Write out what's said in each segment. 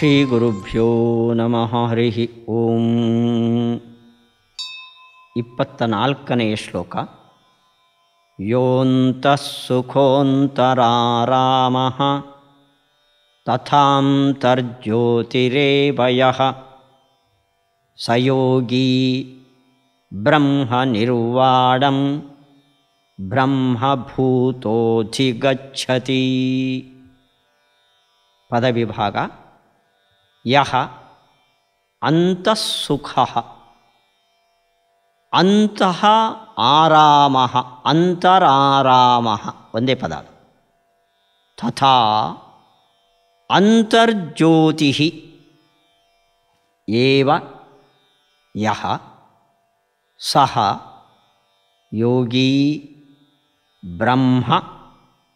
ಶ್ರೀಗುರುಭ್ಯೋ ನಮಃ ಹರಿ ಓಂ ಇಪ್ಪತ್ತ ನಾಲ್ಕನೆಯ ಶ್ಲೋಕ ಯೋಂತಃ ಸುಖೋಂತರಾರಾಮ ತಥಾಂತರ್ಜ್ಯೋತಿರೇವಯ ಸಯೋಗೀ ಬ್ರಹ್ಮನಿರ್ವಾಣಂ ಬ್ರಹ್ಮಭೂತೋಧಿಗಚ್ಚತಿ ಪದವಿಭಾಗ ಯಹ ಅಂತಃಸುಖ. ಅಂತಃ ಆರಾಮ, ಅಂತರಾರಾಮ, ಒಂದೇ ಪದ ತಥಾ ಅಂತರ್ಜ್ಯೋತಿ ಏವ ಯಹ ಸಹ ಯೋಗೀ ಬ್ರಹ್ಮ,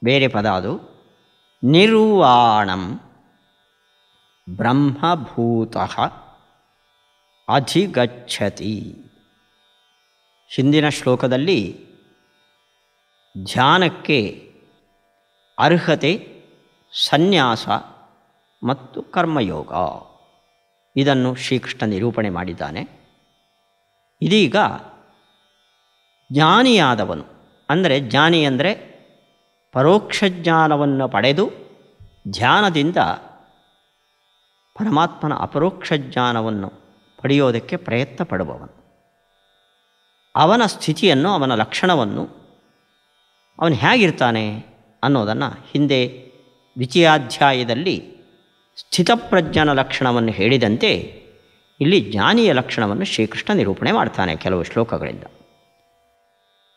ಬೇರೆ ಪದ ಅದು, ನಿರ್ವಾಣಂ. ಬ್ರಹ್ಮಭೂತ ಅಧಿಗಚ್ಚತಿ ಹಿಂದಿನ ಶ್ಲೋಕದಲ್ಲಿ ಧ್ಯಾನಕ್ಕೆ ಅರ್ಹತೆ, ಸನ್ಯಾಸ ಮತ್ತು ಕರ್ಮಯೋಗ. ಇದನ್ನು ಶ್ರೀಕೃಷ್ಣ ನಿರೂಪಣೆ ಮಾಡಿದ್ದಾನೆ. ಇದೀಗ ಜ್ಞಾನಿಯಾದವನು, ಅಂದರೆ ಜ್ಞಾನಿ ಅಂದರೆ ಪರೋಕ್ಷ ಜ್ಞಾನವನ್ನು ಪಡೆದು ಧ್ಯಾನದಿಂದ ಪರಮಾತ್ಮನ ಅಪರೋಕ್ಷ ಜ್ಞಾನವನ್ನು ಪಡೆಯೋದಕ್ಕೆ ಪ್ರಯತ್ನ ಪಡುವವನು ಅವನ ಸ್ಥಿತಿಯನ್ನು, ಅವನ ಲಕ್ಷಣವನ್ನು ಅವನು ಹೇಗಿರ್ತಾನೆ ಅನ್ನೋದನ್ನು ಹಿಂದೆ ದ್ವಿತೀಯಾಧ್ಯಾಯದಲ್ಲಿ ಸ್ಥಿತಪ್ರಜ್ಞಾನ ಲಕ್ಷಣವನ್ನು ಹೇಳಿದಂತೆ ಇಲ್ಲಿ ಜ್ಞಾನಿಯ ಲಕ್ಷಣವನ್ನು ಶ್ರೀಕೃಷ್ಣ ನಿರೂಪಣೆ ಮಾಡ್ತಾನೆ ಕೆಲವು ಶ್ಲೋಕಗಳಿಂದ.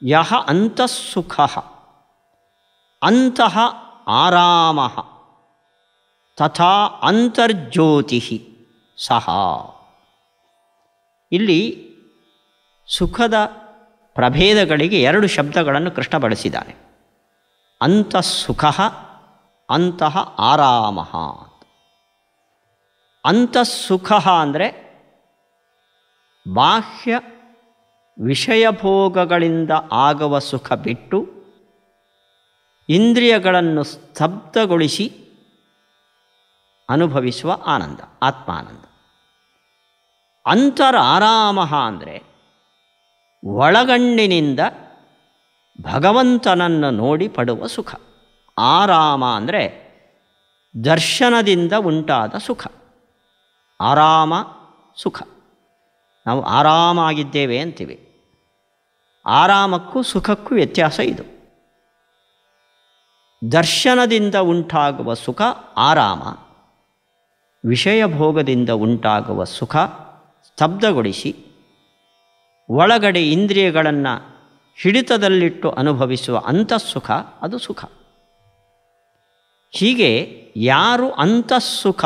ಯಹ ಅಂತಃಸುಖ ಅಂತಃ ಆರಾಮ. ತಥಾ ಅಂತರ್ಜ್ಯೋತಿ ಸಹ. ಇಲ್ಲಿ ಸುಖದ ಪ್ರಭೇದಗಳಿಗೆ ಎರಡು ಶಬ್ದಗಳನ್ನು ಕೃಷ್ಣ ಬಳಸಿದ್ದಾನೆ ಅಂತಃಸುಖ, ಅಂತಃ ಆರಾಮ. ಅಂತಃಸುಖ ಅಂದರೆ ಬಾಹ್ಯ ವಿಷಯಭೋಗಗಳಿಂದ ಆಗುವ ಸುಖ ಬಿಟ್ಟು ಇಂದ್ರಿಯಗಳನ್ನು ಸ್ತಬ್ಧಗೊಳಿಸಿ ಅನುಭವಿಸುವ ಆನಂದ, ಆತ್ಮಾನಂದ. ಅಂತರ ಆರಾಮ ಅಂದರೆ ಒಳಗಣ್ಣಿನಿಂದ ಭಗವಂತನನ್ನು ನೋಡಿ ಪಡುವ ಸುಖ. ಆರಾಮ ಅಂದರೆ ದರ್ಶನದಿಂದ ಉಂಟಾದ ಸುಖ. ಆರಾಮ, ಸುಖ. ನಾವು ಆರಾಮಾಗಿದ್ದೇವೆ ಅಂತೀವಿ. ಆರಾಮಕ್ಕೂ ಸುಖಕ್ಕೂ ವ್ಯತ್ಯಾಸ ಇದು. ದರ್ಶನದಿಂದ ಉಂಟಾಗುವ ಸುಖ ಆರಾಮ. ವಿಷಯ ಭೋಗದಿಂದ ಉಂಟಾಗುವ ಸುಖ ಸ್ತಬ್ಧಗೊಳಿಸಿ ಒಳಗಡೆ ಇಂದ್ರಿಯಗಳನ್ನು ಹಿಡಿತದಲ್ಲಿಟ್ಟು ಅನುಭವಿಸುವ ಅಂತಃಸುಖ ಅದು ಸುಖ. ಹೀಗೆ ಯಾರು ಅಂತಃಸುಖ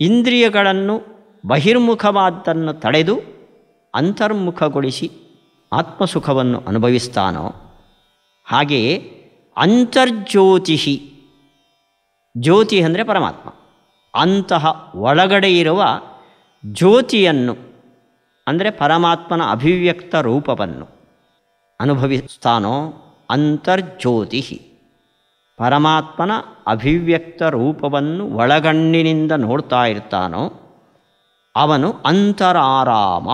ಇಂದ್ರಿಯಗಳನ್ನು ಬಹಿರ್ಮುಖವಾದ್ದನ್ನು ತಡೆದು ಅಂತರ್ಮುಖಗೊಳಿಸಿ ಆತ್ಮಸುಖವನ್ನು ಅನುಭವಿಸ್ತಾನೋ, ಹಾಗೆಯೇ ಅಂತರ್ಜ್ಯೋತಿ ಜ್ಯೋತಿ ಅಂದರೆ ಪರಮಾತ್ಮ. ಅಂತಹ ಒಳಗಡೆ ಇರುವ ಜ್ಯೋತಿಯನ್ನು, ಅಂದರೆ ಪರಮಾತ್ಮನ ಅಭಿವ್ಯಕ್ತ ರೂಪವನ್ನು ಅನುಭವಿಸ್ತಾನೋ ಅಂತರ್ಜ್ಯೋತಿ ಪರಮಾತ್ಮನ ಅಭಿವ್ಯಕ್ತ ರೂಪವನ್ನು ಒಳಗಣ್ಣಿನಿಂದ ನೋಡ್ತಾ ಇರ್ತಾನೋ, ಅವನು ಅಂತರಾರಾಮ.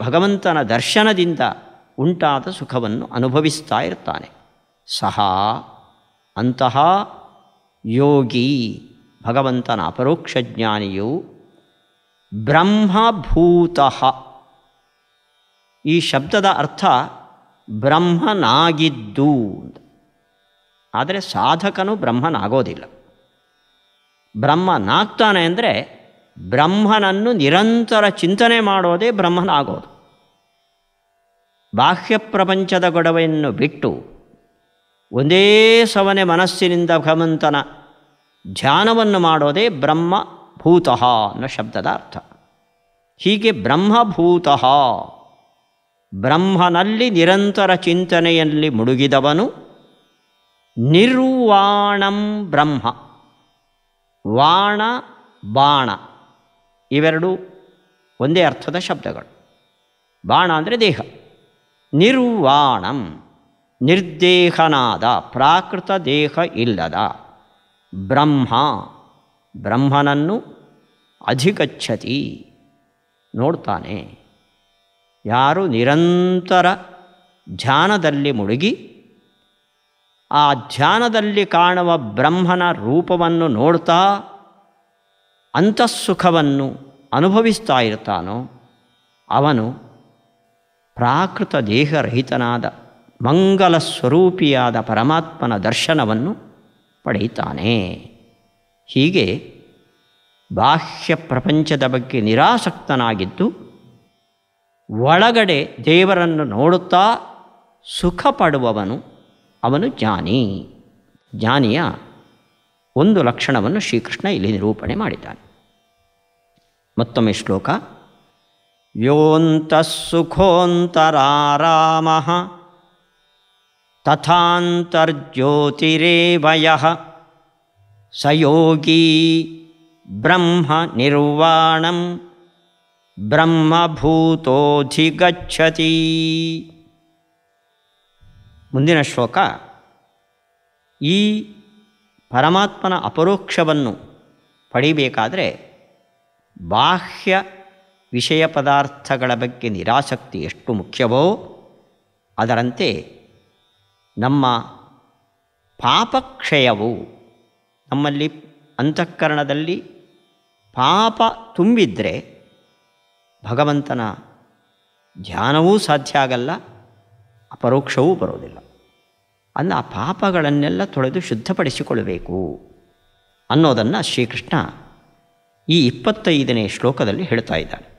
ಭಗವಂತನ ದರ್ಶನದಿಂದ ಉಂಟಾದ ಸುಖವನ್ನು ಅನುಭವಿಸ್ತಾ ಇರ್ತಾನೆ. ಸಹ ಅಂತಹ ಯೋಗಿ ಭಗವಂತನ ಅಪರೋಕ್ಷ ಜ್ಞಾನಿಯು ಬ್ರಹ್ಮಭೂತ. ಈ ಶಬ್ದದ ಅರ್ಥ ಬ್ರಹ್ಮನಾಗಿದ್ದು ಆದರೆ ಸಾಧಕನು ಬ್ರಹ್ಮನಾಗೋದಿಲ್ಲ. ಬ್ರಹ್ಮನಾಗ್ತಾನೆ ಅಂದರೆ ಬ್ರಹ್ಮನನ್ನು ನಿರಂತರ ಚಿಂತನೆ ಮಾಡೋದೇ ಬ್ರಹ್ಮನಾಗೋದು. ಬಾಹ್ಯ ಪ್ರಪಂಚದ ಗೊಡವೆಯನ್ನು ಬಿಟ್ಟು ಒಂದೇ ಸವನೆ ಮನಸ್ಸಿನಿಂದ ಭಗವಂತನ ಧ್ಯಾನವನ್ನು ಮಾಡೋದೇ ಬ್ರಹ್ಮಭೂತಃ ಅನ್ನೋ ಶಬ್ದದ ಅರ್ಥ. ಹೀಗೆ ಬ್ರಹ್ಮಭೂತಃ ಬ್ರಹ್ಮನಲ್ಲಿ ನಿರಂತರ ಚಿಂತನೆಯಲ್ಲಿ ಮುಳುಗಿದವನು, ನಿರ್ವಾಣಂ ಬ್ರಹ್ಮ, ವಾಣ ಬಾಣ, ಇವೆರಡು ಒಂದೇ ಅರ್ಥದ ಶಬ್ದಗಳು. ಬಾಣ ಅಂದರೆ ದೇಹ. ನಿರ್ವಾಣಂ, ನಿರ್ದೇಹನಾದ, ಪ್ರಾಕೃತ ದೇಹ ಇಲ್ಲದ. ಬ್ರಹ್ಮ, ಬ್ರಹ್ಮನನ್ನು ಅಧಿಗಚ್ಚತಿ. ನೋಡ್ತಾನೆ. ಯಾರು ನಿರಂತರ ಧ್ಯಾನದಲ್ಲಿ ಮುಳುಗಿ, ಆ ಧ್ಯಾನದಲ್ಲಿ ಕಾಣುವ ಬ್ರಹ್ಮನ ರೂಪವನ್ನು ನೋಡ್ತಾ ಅಂತಃಸುಖವನ್ನು ಅನುಭವಿಸ್ತಾ ಇರ್ತಾನೋ, ಅವನು ಪ್ರಾಕೃತ ದೇಹರಹಿತನಾದ ಮಂಗಲ ಸ್ವರೂಪಿಯಾದ ಪರಮಾತ್ಮನ ದರ್ಶನವನ್ನು ಪಡೆಯುತ್ತಾನೆ. ಹೀಗೆ ಬಾಹ್ಯ ಪ್ರಪಂಚದ ಬಗ್ಗೆ ನಿರಾಸಕ್ತನಾಗಿದ್ದು ಒಳಗಡೆ ದೇವರನ್ನು ನೋಡುತ್ತಾ ಸುಖ ಪಡುವವನು ಅವನು ಜ್ಞಾನಿ ಜ್ಞಾನಿಯ ಒಂದು ಲಕ್ಷಣವನ್ನು ಶ್ರೀಕೃಷ್ಣ ಇಲ್ಲಿ ನಿರೂಪಣೆ ಮಾಡಿದ್ದಾನೆ. ಮತ್ತೊಮ್ಮೆ ಶ್ಲೋಕ, ಯೋಂತ ಸುಖೋಂತರಾರಾಮ ತಥಾಂತರ್ಜ್ಯೋತಿರೇವಯ ಸಯೋಗೀ ಯೋಗೀ ಬ್ರಹ್ಮ ನಿರ್ವಾಣಂ ಬ್ರಹ್ಮಭೂತೋಧಿಗಚ್ಚತಿ ಮುಂದಿನ ಶ್ಲೋಕ, ಈ ಪರಮಾತ್ಮನ ಅಪರೋಕ್ಷವನ್ನು ಪಡಿಬೇಕಾದರೆ ಬಾಹ್ಯ ವಿಷಯ ಪದಾರ್ಥಗಳ ಬಗ್ಗೆ ನಿರಾಸಕ್ತಿ ಎಷ್ಟು ಮುಖ್ಯವೋ ಅದರಂತೆ ನಮ್ಮ ಪಾಪಕ್ಷಯವು ನಮ್ಮಲ್ಲಿ ಅಂತಃಕರಣದಲ್ಲಿ ಪಾಪ ತುಂಬಿದರೆ ಭಗವಂತನ ಧ್ಯಾನವೂ ಸಾಧ್ಯ ಆಗಲ್ಲ, ಅಪರೋಕ್ಷವೂ ಬರೋದಿಲ್ಲ. ಅಂದ ಆ ಪಾಪಗಳನ್ನೆಲ್ಲ ತೊಳೆದು ಶುದ್ಧಪಡಿಸಿಕೊಳ್ಳಬೇಕು ಅನ್ನೋದನ್ನು ಶ್ರೀಕೃಷ್ಣ ಈ ಇಪ್ಪತ್ತೈದನೇ ಶ್ಲೋಕದಲ್ಲಿ ಹೇಳ್ತಾ ಇದ್ದಾನೆ.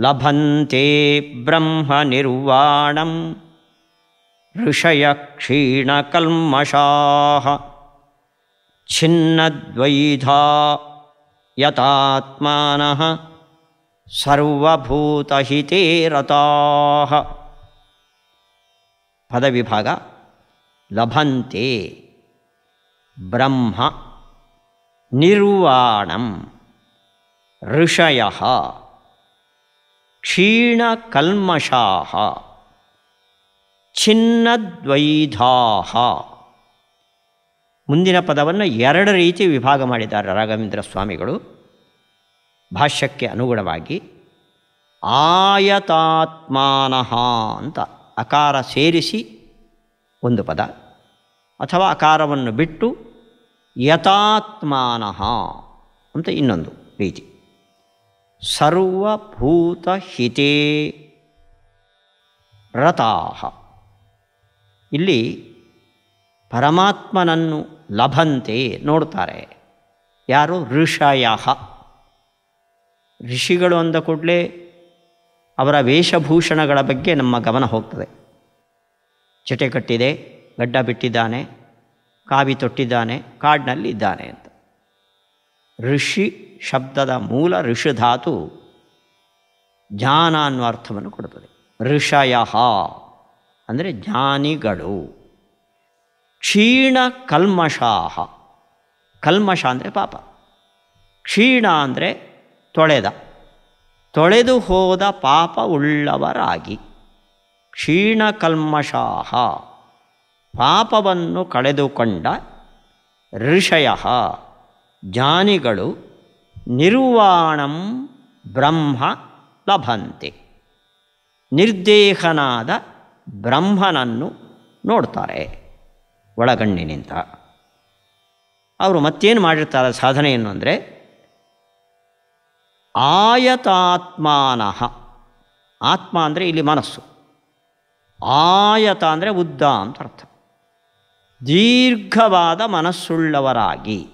ಲಭಂತೆ ಬ್ರಹ್ಮ ನಿರ್ವಾಣಂ ಋಷಯ ಕ್ಷೀಣಕಲ್ಮಷಾ ಛಿನ್ನದ್ವೈಧಾ ಯತಾತ್ಮಾನಃ ಸರ್ವಭೂತಹಿತೇ ರತಾಃ ಪದವಿಭಾಗ ಲಭಂತೆ ಬ್ರಹ್ಮ ನಿರ್ವಾಣಂ ಋಷಯ ಕ್ಷೀಣಕಲ್ಮಷಾ ಛಿನ್ನದ್ವೈಧಾ ಮುಂದಿನ ಪದವನ್ನು ಎರಡು ರೀತಿ ವಿಭಾಗ ಮಾಡಿದ್ದಾರೆ ರಾಘವೇಂದ್ರ ಸ್ವಾಮಿಗಳು. ಭಾಷ್ಯಕ್ಕೆ ಅನುಗುಣವಾಗಿ ಆಯತಾತ್ಮಾನಃ ಅಂತ ಅಕಾರ ಸೇರಿಸಿ ಒಂದು ಪದ. ಅಥವಾ ಅಕಾರವನ್ನು ಬಿಟ್ಟು ಯಥಾತ್ಮಾನಃ ಅಂತ ಇನ್ನೊಂದು ರೀತಿ. ಸರ್ವಭೂತಹಿತೇ ರತಾಹ ಇಲ್ಲಿ ಪರಮಾತ್ಮನನ್ನು ಲಭಂತೆ ನೋಡ್ತಾರೆ. ಯಾರು? ಋಷಯ. ಋಷಿಗಳು ಅಂದ ಕೂಡಲೇ ಅವರ ವೇಷಭೂಷಣಗಳ ಬಗ್ಗೆ ನಮ್ಮ ಗಮನ ಹೋಗ್ತದೆ. ಚಟೆ ಕಟ್ಟಿದೆ, ಗಡ್ಡ ಬಿಟ್ಟಿದ್ದಾನೆ, ಕಾವಿ ತೊಟ್ಟಿದ್ದಾನೆ ಕಾಡಿನಲ್ಲಿ ಇದ್ದಾನೆ ಅಂತ. ಋಷಿ ಶಬ್ದದ ಮೂಲ ಋಷಧಾತು ಜ್ಞಾನ ಅನ್ನುವ ಅರ್ಥವನ್ನು ಕೊಡುತ್ತದೆ ಋಷಯ. ಅಂದರೆ ಜ್ಞಾನಿಗಳು. ಕ್ಷೀಣ ಕಲ್ಮಷಾಹ. ಕಲ್ಮಷ ಅಂದರೆ ಪಾಪ. ಕ್ಷೀಣ ಅಂದರೆ ತೊಳೆದ. ತೊಳೆದು ಹೋದ ಪಾಪ ಉಳ್ಳವರಾಗಿ. ಕ್ಷೀಣ ಕಲ್ಮಷಾಹ. ಪಾಪವನ್ನು ಕಳೆದುಕೊಂಡ ಋಷಯ. ಜ್ಞಾನಿಗಳು ನಿರ್ವಾಣಂ ಬ್ರಹ್ಮ ಲಭಂತೆ. ನಿರ್ದೇಹನಾದ ಬ್ರಹ್ಮನನ್ನು ನೋಡ್ತಾರೆ ಒಳಗಣ್ಣಿನಿಂದ. ಅವರು ಮತ್ತೇನು ಮಾಡಿರ್ತಾರೆ ಸಾಧನೆಯನ್ನು ಅಂದರೆ, ಆಯತಾತ್ಮಾನ. ಆತ್ಮ ಅಂದರೆ ಇಲ್ಲಿ ಮನಸ್ಸು. ಆಯತ ಅಂದರೆ ಉದ್ದ ಅಂತ ಅರ್ಥ. ದೀರ್ಘವಾದ ಮನಸ್ಸುಳ್ಳವರಾಗಿ.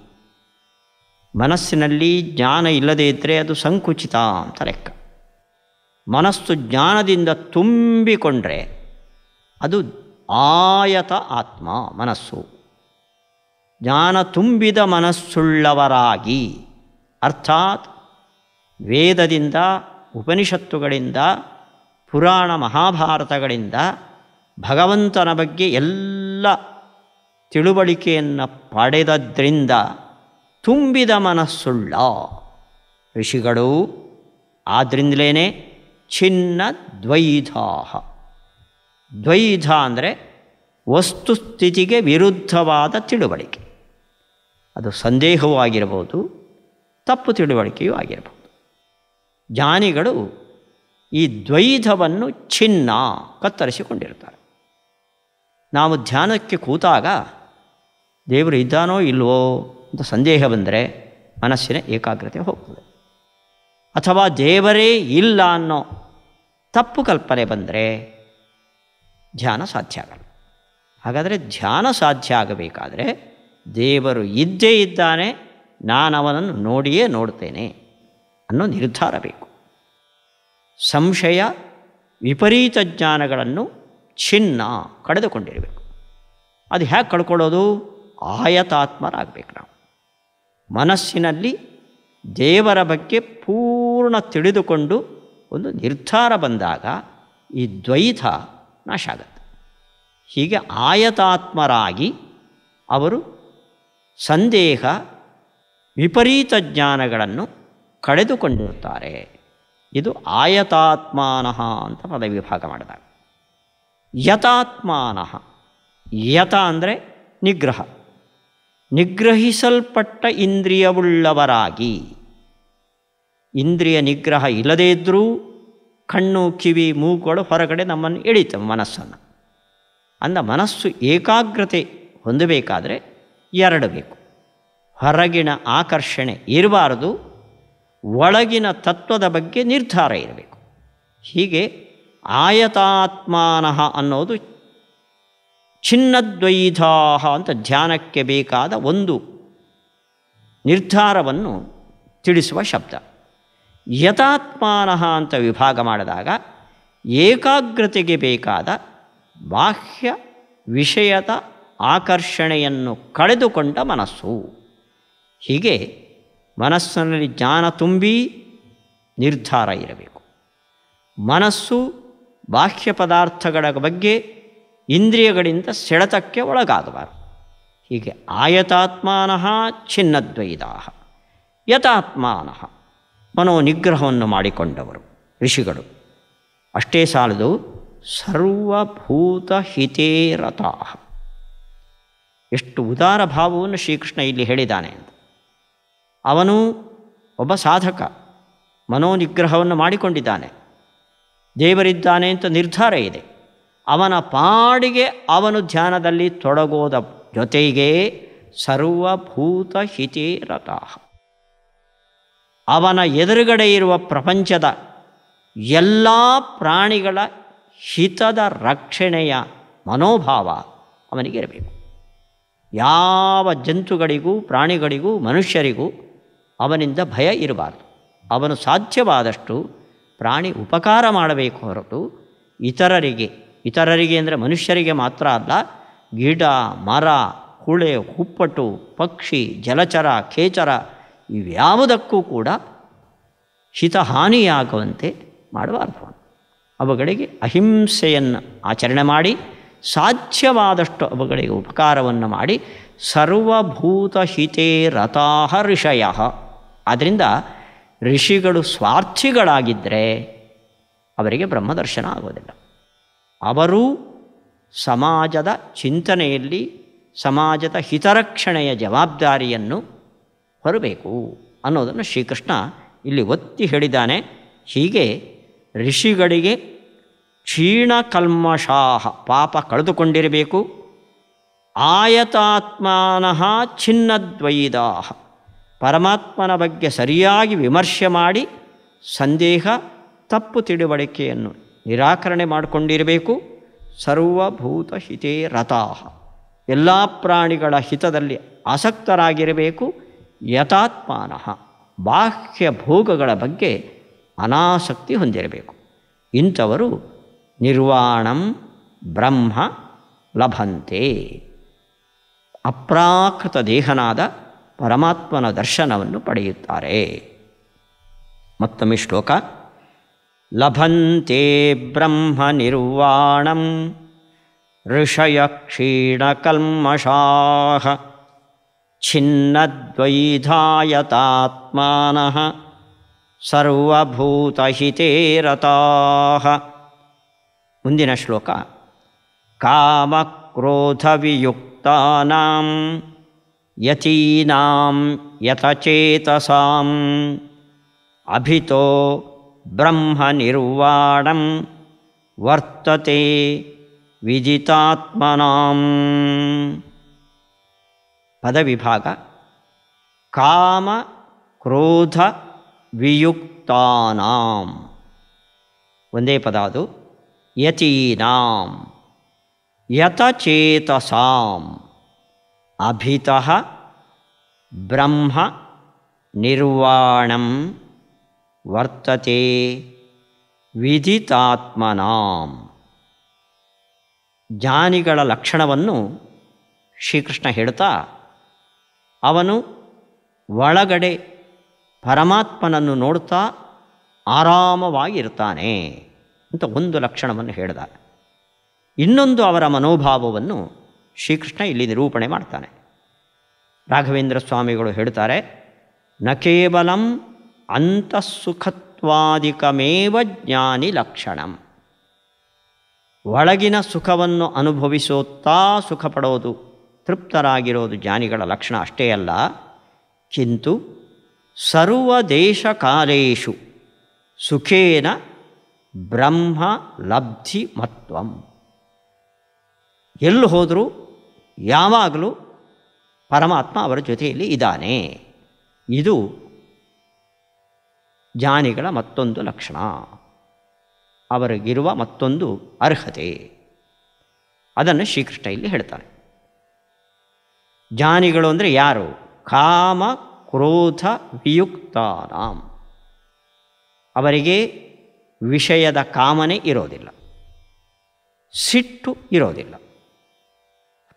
ಮನಸ್ಸಿನಲ್ಲಿ ಜ್ಞಾನ ಇಲ್ಲದೇ ಇದ್ದರೆ ಅದು ಸಂಕುಚಿತ ಅಂತ ಲೆಕ್ಕ. ಮನಸ್ಸು ಜ್ಞಾನದಿಂದ ತುಂಬಿಕೊಂಡ್ರೆ ಅದು ಆಯತ ಆತ್ಮ, ಮನಸ್ಸು. ಜ್ಞಾನ ತುಂಬಿದ ಮನಸ್ಸುಳ್ಳವರಾಗಿ, ಅರ್ಥಾತ್ ವೇದದಿಂದ, ಉಪನಿಷತ್ತುಗಳಿಂದ, ಪುರಾಣ ಮಹಾಭಾರತಗಳಿಂದ, ಭಗವಂತನ ಬಗ್ಗೆ ಎಲ್ಲ ತಿಳುವಳಿಕೆಯನ್ನು ಪಡೆದದ್ರಿಂದ ತುಂಬಿದ ಮನಸ್ಸುಳ್ಳ ಋಷಿಗಳು ಆದ್ದರಿಂದಲೇ ಚಿನ್ನ ದ್ವೈಧಾಹ. ದ್ವೈಧ ಅಂದರೆ ವಸ್ತುಸ್ಥಿತಿಗೆ ವಿರುದ್ಧವಾದ ತಿಳುವಳಿಕೆ. ಅದು ಸಂದೇಹವೂ ಆಗಿರಬಹುದು ತಪ್ಪು ತಿಳುವಳಿಕೆಯೂ ಆಗಿರಬಹುದು ಜ್ಞಾನಿಗಳು ಈ ದ್ವೈಧವನ್ನು ಚಿನ್ನ ಕತ್ತರಿಸಿಕೊಂಡಿರ್ತಾರೆ. ನಾವು ಧ್ಯಾನಕ್ಕೆ ಕೂತಾಗ ದೇವರು ಇದ್ದಾನೋ ಇಲ್ವೋ ಅಂತ ಸಂದೇಹ ಬಂದರೆ ಮನಸ್ಸಿನ ಏಕಾಗ್ರತೆ ಹೋಗ್ತದೆ. ಅಥವಾ ದೇವರೇ ಇಲ್ಲ ಅನ್ನೋ ತಪ್ಪು ಕಲ್ಪನೆ ಬಂದರೆ ಧ್ಯಾನ ಸಾಧ್ಯ ಆಗಲ್ಲ. ಹಾಗಾದರೆ ಧ್ಯಾನ ಸಾಧ್ಯ ಆಗಬೇಕಾದರೆ ದೇವರು ಇದ್ದೇ ಇದ್ದಾನೆ, ನಾನು ಅವನನ್ನು ನೋಡಿಯೇ ನೋಡ್ತೇನೆ ಅನ್ನೋ ನಿರ್ಧಾರ ಬೇಕು. ಸಂಶಯ, ವಿಪರೀತ ಜ್ಞಾನಗಳನ್ನು ಚಿನ್ನ ಕಳೆದುಕೊಂಡಿರಬೇಕು. ಅದು ಹೇಗೆ ಕಳ್ಕೊಳ್ಳೋದು ಆಯತಾತ್ಮರಾಗಬೇಕು ನಾವು. ಮನಸ್ಸಿನಲ್ಲಿ ದೇವರ ಬಗ್ಗೆ ಪೂರ್ಣ ತಿಳಿದುಕೊಂಡು ಒಂದು ನಿರ್ಧಾರ ಬಂದಾಗ ಈ ದ್ವೈತ ನಾಶ ಆಗತ್ತೆ ಹೀಗೆ ಆಯತಾತ್ಮರಾಗಿ ಅವರು ಸಂದೇಹ, ವಿಪರೀತ ಜ್ಞಾನಗಳನ್ನು ಕಳೆದುಕೊಂಡಿರುತ್ತಾರೆ. ಇದು ಆಯತಾತ್ಮಾನಃ ಅಂತ ಪದವಿಭಾಗ ಮಾಡಿದಾಗ. ಯತಾತ್ಮಾನಃ ಯತ ಅಂದರೆ ನಿಗ್ರಹ. ನಿಗ್ರಹಿಸಲ್ಪಟ್ಟ ಇಂದ್ರಿಯವುಳ್ಳವರಾಗಿ. ಇಂದ್ರಿಯ ನಿಗ್ರಹ ಇಲ್ಲದೇ ಇದ್ದರೂ ಕಣ್ಣು, ಕಿವಿ, ಮೂಗುಗಳು ಹೊರಗಡೆ ನಮ್ಮನ್ನು ಎಳೀತವೆ ಮನಸ್ಸನ್ನು. ಅಂದ ಮನಸ್ಸು ಏಕಾಗ್ರತೆ ಹೊಂದಬೇಕಾದರೆ ಎರಡು ಬೇಕು. ಹೊರಗಿನ ಆಕರ್ಷಣೆ ಇರಬಾರದು, ಒಳಗಿನ ತತ್ವದ ಬಗ್ಗೆ ನಿರ್ಧಾರ ಇರಬೇಕು. ಹೀಗೆ ಆಯತಾತ್ಮಾನಃ ಅನ್ನೋದು ಚಿನ್ನದ್ವೈಧಾಹ ಅಂತ ಧ್ಯಾನಕ್ಕೆ ಬೇಕಾದ ಒಂದು ನಿರ್ಧಾರವನ್ನು ತಿಳಿಸುವ ಶಬ್ದ. ಯಥಾತ್ಮಾನಃ ಅಂತ ವಿಭಾಗ ಮಾಡಿದಾಗ ಏಕಾಗ್ರತೆಗೆ ಬೇಕಾದ ಬಾಹ್ಯ ವಿಷಯದ ಆಕರ್ಷಣೆಯನ್ನು ಕಳೆದುಕೊಂಡ ಮನಸ್ಸು. ಹೀಗೆ ಮನಸ್ಸಿನಲ್ಲಿ ಜ್ಞಾನ ತುಂಬಿ ನಿರ್ಧಾರ ಇರಬೇಕು. ಮನಸ್ಸು ಬಾಹ್ಯ ಪದಾರ್ಥಗಳ ಬಗ್ಗೆ ಇಂದ್ರಿಯಗಳಿಂದ ಸೆಳೆತಕ್ಕೆ ಒಳಗಾಗಬಾರದು ಹೀಗೆ ಆಯತಾತ್ಮಾನಃ ಛಿನ್ನದ್ವೈದಾಹ, ಯಥಾತ್ಮಾನಃ. ಮನೋನಿಗ್ರಹವನ್ನು ಮಾಡಿಕೊಂಡವರು ಋಷಿಗಳು. ಅಷ್ಟೇ ಸಾಲದು ಸರ್ವಭೂತ ಹಿತೇರತಾ ಎಷ್ಟು ಉದಾರ ಭಾವವನ್ನು ಶ್ರೀಕೃಷ್ಣ ಇಲ್ಲಿ ಹೇಳಿದ್ದಾನೆ ಅಂತ. ಅವನು ಒಬ್ಬ ಸಾಧಕ, ಮನೋನಿಗ್ರಹವನ್ನು ಮಾಡಿಕೊಂಡಿದ್ದಾನೆ. ದೇವರಿದ್ದಾನೆ ಅಂತ ನಿರ್ಧಾರ ಇದೆ. ಅವನ ಪಾಡಿಗೆ ಅವನು ಧ್ಯಾನದಲ್ಲಿ ತೊಡಗೋದ ಜೊತೆಗೆ ಸರ್ವಭೂತ ಅವನ ಎದುರುಗಡೆ ಇರುವ ಪ್ರಪಂಚದ ಎಲ್ಲ ಪ್ರಾಣಿಗಳ ಹಿತದ ರಕ್ಷಣೆಯ ಮನೋಭಾವ ಅವನಿಗೆ ಇರಬೇಕು ಯಾವ ಜಂತುಗಳಿಗೂ ಪ್ರಾಣಿಗಳಿಗೂ ಮನುಷ್ಯರಿಗೂ ಅವನಿಂದ ಭಯ ಇರಬಾರ್ದು. ಅವನು ಸಾಧ್ಯವಾದಷ್ಟು ಪ್ರಾಣಿ ಉಪಕಾರ ಮಾಡಬೇಕು ಹೊರತು ಇತರರಿಗೆ ಇತರರಿಗೆ ಅಂದರೆ ಮನುಷ್ಯರಿಗೆ ಮಾತ್ರ ಅಲ್ಲ, ಗಿಡ, ಮರ ಹುಳೆ ಹುಪ್ಪಟು ಪಕ್ಷಿ, ಜಲಚರ, ಖೇಚರ ಇವ್ಯಾವುದಕ್ಕೂ ಕೂಡ ಹಿತಹಾನಿಯಾಗುವಂತೆ ಮಾಡಬಾರ್ದು. ಅವುಗಳಿಗೆ ಅಹಿಂಸೆಯನ್ನು ಆಚರಣೆ ಮಾಡಿ, ಸಾಧ್ಯವಾದಷ್ಟು ಅವುಗಳಿಗೆ ಉಪಕಾರವನ್ನು ಮಾಡಿ, ಸರ್ವಭೂತ ಹಿತೇ ರಥಾಹ ಋಷಯ ಆದ್ದರಿಂದ ಋಷಿಗಳು ಸ್ವಾರ್ಥಿಗಳಾಗಿದ್ದರೆ ಅವರಿಗೆ ಬ್ರಹ್ಮದರ್ಶನ ಆಗೋದಿಲ್ಲ. ಅವರೂ ಸಮಾಜದ ಚಿಂತನೆಯಲ್ಲಿ, ಸಮಾಜದ ಹಿತರಕ್ಷಣೆಯ ಜವಾಬ್ದಾರಿಯನ್ನು ಹೊರಬೇಕು ಅನ್ನೋದನ್ನು ಶ್ರೀಕೃಷ್ಣ ಇಲ್ಲಿ ಒತ್ತಿ ಹೇಳಿದ್ದಾನೆ. ಹೀಗೆ ಋಷಿಗಳಿಗೆ ಕ್ಷೀಣ ಕಲ್ಮಷಾಹ ಪಾಪ ಕಳೆದುಕೊಂಡಿರಬೇಕು. ಆಯತಾತ್ಮಾನಃ ಚಿನ್ನದ್ವೈದಾಹ ಪರಮಾತ್ಮನ ಬಗ್ಗೆ ಸರಿಯಾಗಿ ವಿಮರ್ಶೆ ಮಾಡಿ ಸಂದೇಹ, ತಪ್ಪು ತಿಳುವಳಿಕೆಯನ್ನು ನಿರಾಕರಣೆ ಮಾಡಿಕೊಂಡಿರಬೇಕು. ಸರ್ವಭೂತ ಹಿತೇ ರಥಾಹ. ಎಲ್ಲ ಪ್ರಾಣಿಗಳ ಹಿತದಲ್ಲಿ ಆಸಕ್ತರಾಗಿರಬೇಕು. ಯಥಾತ್ಮಾನಃ ಬಾಹ್ಯ ಭೋಗಗಳ ಬಗ್ಗೆ ಅನಾಸಕ್ತಿ ಹೊಂದಿರಬೇಕು. ಇಂಥವರು ನಿರ್ವಾಣಂ ಬ್ರಹ್ಮ ಲಭಂತೆ. ಅಪ್ರಾಕೃತ ದೇಹನಾದ ಪರಮಾತ್ಮನ ದರ್ಶನವನ್ನು ಪಡೆಯುತ್ತಾರೆ. ಮತ್ತೊಮ್ಮೆ ಶ್ಲೋಕ. ಲಭಂತೆ ಬ್ರಹ್ಮ ನಿರ್ವಾಣಂ ಋಷಯ ಕ್ಷೀಣಕಲ್ಮಷಾ ಛಿನ್ನದ್ವೈಧಾಯತಾತ್ಮಾನಃ ಸರ್ವಭೂತಹಿತೇ ರತಾಃ ಮುಂದಿನ ಶ್ಲೋಕ ಕಾಮಕ್ರೋಧವಿಯುಕ್ತಾನಾಂ ಯತೀನಾಂ ಯತಚೇತಸಾಂ ಅಭಿತೋ ಬ್ರಹ್ಮ ನಿರ್ವಾಣಂ ವರ್ತತೆ ವಿಜಿತಾತ್ಮನಾಂ ಪದವಿಭಾಗ ಕಾಮ ಕ್ರೋಧ ವಿಯುಕ್ತಾನಾಂ. ಒಂದೇ ಪದ ಅದು. ಯತೀನಾಂ. ಯತಚೇತಸಾಂ. ಅಭಿತಃ ಬ್ರಹ್ಮ ನಿರ್ವಾಣಂ ವರ್ತತೆ ವಿಧಿತಾತ್ಮನಾಂ. ಜ್ಞಾನಿಗಳ ಲಕ್ಷಣವನ್ನು ಶ್ರೀಕೃಷ್ಣ ಹೇಳ್ತಾ ಅವನು ಒಳಗಡೆ ಪರಮಾತ್ಮನನ್ನು ನೋಡ್ತಾ ಆರಾಮವಾಗಿರ್ತಾನೆ ಅಂತ ಒಂದು ಲಕ್ಷಣವನ್ನು ಹೇಳಿದ ಇನ್ನೊಂದು ಅವರ ಮನೋಭಾವವನ್ನು ಶ್ರೀಕೃಷ್ಣ ಇಲ್ಲಿ ನಿರೂಪಣೆ ಮಾಡ್ತಾನೆ. ರಾಘವೇಂದ್ರ ಸ್ವಾಮಿಗಳು ಹೇಳ್ತಾರೆ, ನ ಕೇವಲಂ ಅಂತಃಸುಖತ್ವಾದಿಕಮೇವ ಜ್ಞಾನಿ ಲಕ್ಷಣಂ. ಒಳಗಿನ ಸುಖವನ್ನು ಅನುಭವಿಸುತ್ತಾ ಸುಖ ಪಡೋದು ತೃಪ್ತರಾಗಿರೋದು ಜ್ಞಾನಿಗಳ ಲಕ್ಷಣ ಅಷ್ಟೇ ಅಲ್ಲ. ಕಿಂತು ಸರ್ವದೇಶಕಾಲೇಷು ಸುಖೇನ ಬ್ರಹ್ಮ ಲಬ್ಧಿ ಮತ್ವಂ. ಎಲ್ಲಿ ಹೋದರೂ ಯಾವಾಗಲೂ ಪರಮಾತ್ಮ ಅವರ ಜೊತೆಯಲ್ಲಿ ಇದ್ದಾನೆ. ಇದು ಜ್ಞಾನಿಗಳ ಮತ್ತೊಂದು ಲಕ್ಷಣ. ಅವರಿಗಿರುವ ಮತ್ತೊಂದು ಅರ್ಹತೆ. ಅದನ್ನು ಶ್ರೀಕೃಷ್ಣ ಇಲ್ಲಿ ಹೇಳ್ತಾನೆ. ಜ್ಞಾನಿಗಳು ಅಂದರೆ ಯಾರು? ಕಾಮ ಕ್ರೋಧ ವಿಯುಕ್ತಾನಾಂ. ಅವರಿಗೆ ವಿಷಯದ ಕಾಮನೆ ಇರೋದಿಲ್ಲ. ಸಿಟ್ಟು ಇರೋದಿಲ್ಲ.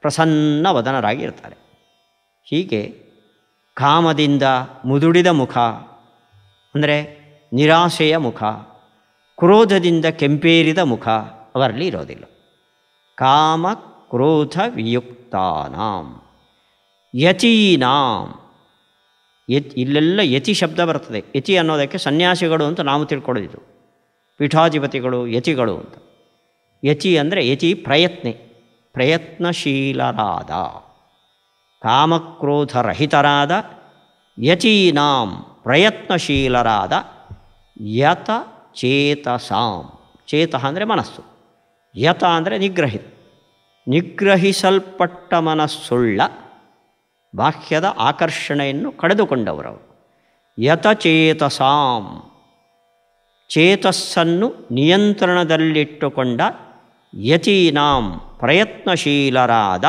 ಪ್ರಸನ್ನ ವದನರಾಗಿರ್ತಾರೆ. ಹೀಗೆ ಕಾಮದಿಂದ ಮುದುಡಿದ ಮುಖ, ಅಂದರೆ ನಿರಾಶೆಯ ಮುಖ, ಕ್ರೋಧದಿಂದ ಕೆಂಪೇರಿದ ಮುಖ ಅವರಲ್ಲಿ ಇರೋದಿಲ್ಲ. ಕಾಮ ಕ್ರೋಧ ವಿಯುಕ್ತಾನಾಂ. ಯತೀನಾಂ. ಯತ್, ಇಲ್ಲೆಲ್ಲ ಯತಿ ಶಬ್ದ ಬರ್ತದೆ. ಯತಿ ಅನ್ನೋದಕ್ಕೆ ಸನ್ಯಾಸಿಗಳು ಅಂತ ನಾವು ತಿಳ್ಕೊಳ್ಳಿದ್ದು ಪೀಠಾಧಿಪತಿಗಳು, ಯತಿಗಳು ಅಂತ. ಯತಿ ಅಂದರೆ ಯತಿ ಪ್ರಯತ್ನೆ. ಪ್ರಯತ್ನಶೀಲರಾದ. ಕಾಮಕ್ರೋಧರಹಿತರಾದ. ಯತೀನಾಂ ಪ್ರಯತ್ನಶೀಲರಾದ. ಯತ ಚೇತಸಾಂ. ಚೇತ ಅಂದರೆ ಮನಸ್ಸು. ಯತ ಅಂದರೆ ನಿಗ್ರಹಿತ ನಿಗ್ರಹಿಸಲ್ಪಟ್ಟ ಮನಸ್ಸುಳ್ಳ ಬಾಹ್ಯದ ಆಕರ್ಷಣೆಯನ್ನು ಕಳೆದುಕೊಂಡವರವರು. ಯತಚೇತಸಾಂ ಚೇತಸ್ಸನ್ನು ನಿಯಂತ್ರಣದಲ್ಲಿಟ್ಟುಕೊಂಡ ಯತೀನಾಂ ಪ್ರಯತ್ನಶೀಲರಾದ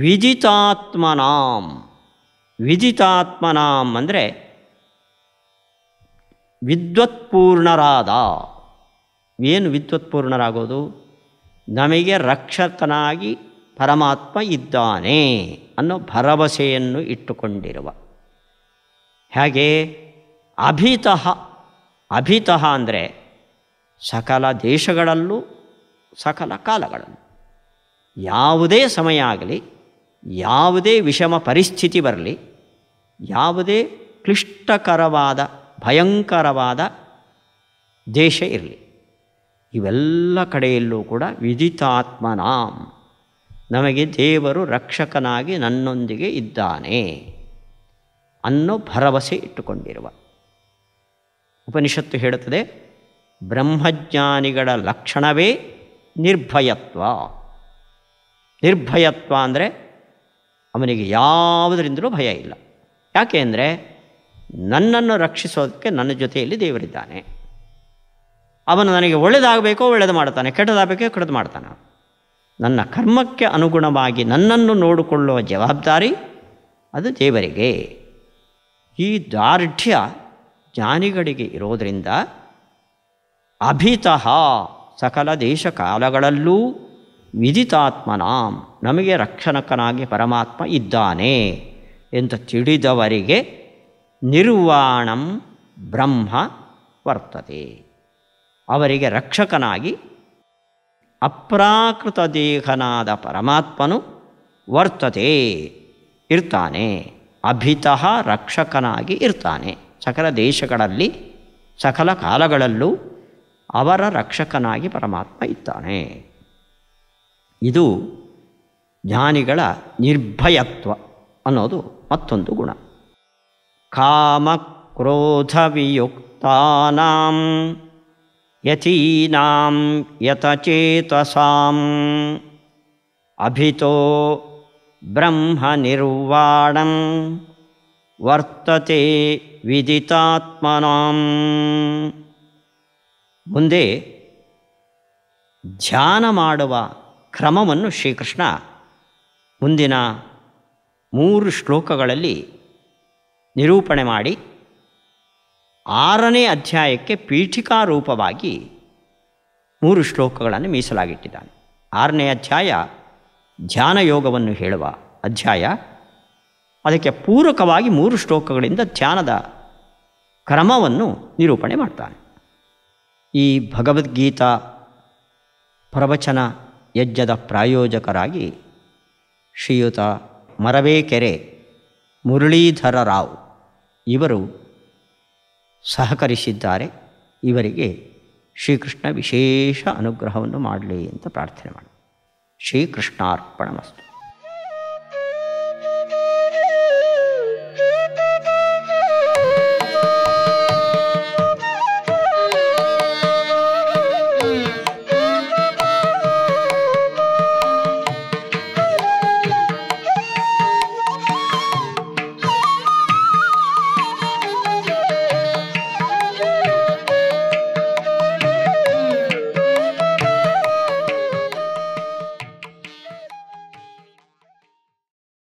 ವಿಜಿತಾತ್ಮನಾಂ. ವಿಜಿತಾತ್ಮನಾಂ ಅಂದರೆ ವಿದ್ವತ್ಪೂರ್ಣರಾದ. ಏನು ವಿದ್ವತ್ಪೂರ್ಣರಾಗೋದು? ನಮಗೆ ರಕ್ಷಕನಾಗಿ ಪರಮಾತ್ಮ ಇದ್ದಾನೆ ಅನ್ನೋ ಭರವಸೆಯನ್ನು ಇಟ್ಟುಕೊಂಡಿರುವ. ಹಾಗೆ? ಅಭಿತಃ. ಅಭಿತಃ ಅಂದರೆ ಸಕಲ ದೇಶಗಳಲ್ಲೂ ಸಕಲ ಕಾಲಗಳಲ್ಲೂ. ಯಾವುದೇ ಸಮಯ ಆಗಲಿ, ಯಾವುದೇ ವಿಷಮ ಪರಿಸ್ಥಿತಿ ಬರಲಿ, ಯಾವುದೇ ಕ್ಲಿಷ್ಟಕರವಾದ, ಭಯಂಕರವಾದ ದೇಶ ಇರಲಿ. ಇವೆಲ್ಲ ಕಡೆಯಲ್ಲೂ ಕೂಡ ವಿದಿತಾತ್ಮನಾಂ. ನಮಗೆ ದೇವರು ರಕ್ಷಕನಾಗಿ ನನ್ನೊಂದಿಗೆ ಇದ್ದಾನೆ ಅನ್ನೋ ಭರವಸೆ ಇಟ್ಟುಕೊಂಡಿರುವ. ಉಪನಿಷತ್ತು ಹೇಳುತ್ತದೆ, ಬ್ರಹ್ಮಜ್ಞಾನಿಗಳ ಲಕ್ಷಣವೇ ನಿರ್ಭಯತ್ವ. ನಿರ್ಭಯತ್ವ ಅಂದರೆ ಅವನಿಗೆ ಯಾವುದರಿಂದಲೂ ಭಯ ಇಲ್ಲ. ಯಾಕೆ ಅಂದರೆ ನನ್ನನ್ನು ರಕ್ಷಿಸೋದಕ್ಕೆ ನನ್ನ ಜೊತೆಯಲ್ಲಿ ದೇವರಿದ್ದಾನೆ. ಅವನು ನನಗೆ ಒಳ್ಳೆಯದಾಗಬೇಕೋ ಒಳ್ಳೆಯದು ಮಾಡ್ತಾನೆ, ಕೆಟ್ಟದಾಗಬೇಕೋ ಕೆಟ್ಟದು ಮಾಡ್ತಾನೆ ನನ್ನ ಕರ್ಮಕ್ಕೆ ಅನುಗುಣವಾಗಿ ನನ್ನನ್ನು ನೋಡಿಕೊಳ್ಳುವ ಜವಾಬ್ದಾರಿ ಅದು ದೇವರಿಗೆ. ಈ ದಾರ್ಢ್ಯ ಜ್ಞಾನಿಗಳಿಗೆ ಇರೋದರಿಂದ ಅಭಿತಃ ಸಕಲ ದೇಶ ಕಾಲಗಳಲ್ಲೂ ವಿದಿತಾತ್ಮನಾಂ ನಮಗೆ ರಕ್ಷಣಕನಾಗಿ ಪರಮಾತ್ಮ ಇದ್ದಾನೆ ಎಂದು ತಿಳಿದವರಿಗೆ ನಿರ್ವಾಣಂ ಬ್ರಹ್ಮ ವರ್ತದೆ. ಅವರಿಗೆ ರಕ್ಷಕನಾಗಿ ಅಪ್ರಾಕೃತ ದೇಹನಾದ ಪರಮಾತ್ಮನು ವರ್ತತೆ ಇರ್ತಾನೆ. ಅಭಿತಃ ರಕ್ಷಕನಾಗಿ ಇರ್ತಾನೆ. ಸಕಲ ದೇಶಗಳಲ್ಲಿ, ಸಕಲ ಕಾಲಗಳಲ್ಲೂ ಅವರ ರಕ್ಷಕನಾಗಿ ಪರಮಾತ್ಮ ಇದ್ದಾನೆ. ಇದು ಜ್ಞಾನಿಗಳ ನಿರ್ಭಯತ್ವ ಅನ್ನೋದು ಮತ್ತೊಂದು ಗುಣ. ಕಾಮಕ್ರೋಧವಿಯುಕ್ತಾನಾಂ ಯತೀನಾಂ ಯತಚೇತಸಾಂ ಅಭಿತೋ ಬ್ರಹ್ಮ ನಿರ್ವಾಣಂ ವರ್ತತೆ ವಿದಿತಾತ್ಮನಾಂ ಮುಂದೆ ಧ್ಯಾನ ಮಾಡುವ ಕ್ರಮವನ್ನು ಶ್ರೀಕೃಷ್ಣ ಮುಂದಿನ ಮೂರು ಶ್ಲೋಕಗಳಲ್ಲಿ ನಿರೂಪಣೆ ಮಾಡಿ ಆರನೇ ಅಧ್ಯಾಯಕ್ಕೆ ಪೀಠಿಕಾ ರೂಪವಾಗಿ ಮೂರು ಶ್ಲೋಕಗಳನ್ನು ಮೀಸಲಾಗಿಟ್ಟಿದ್ದಾನೆ. ಆರನೇ ಅಧ್ಯಾಯ ಧ್ಯಾನ ಯೋಗವನ್ನು ಹೇಳುವ ಅಧ್ಯಾಯ. ಅದಕ್ಕೆ ಪೂರಕವಾಗಿ ಮೂರು ಶ್ಲೋಕಗಳಿಂದ ಧ್ಯಾನದ ಕ್ರಮವನ್ನು ನಿರೂಪಣೆ ಮಾಡ್ತಾನೆ. ಈ ಭಗವದ್ಗೀತಾ ಪ್ರವಚನ ಯಜ್ಞದ ಪ್ರಾಯೋಜಕರಾಗಿ ಶ್ರೀಯುತ ಮರವೇಕೆರೆ ಮುರಳೀಧರ ರಾವ್ ಇವರು ಸಹಕರಿಸಿದ್ದಾರೆ. ಇವರಿಗೆ ಶ್ರೀಕೃಷ್ಣ ವಿಶೇಷ ಅನುಗ್ರಹವನ್ನು ಮಾಡಲಿ ಅಂತ ಪ್ರಾರ್ಥನೆ ಮಾಡಿ ಶ್ರೀಕೃಷ್ಣಾರ್ಪಣಮಸ್ತು.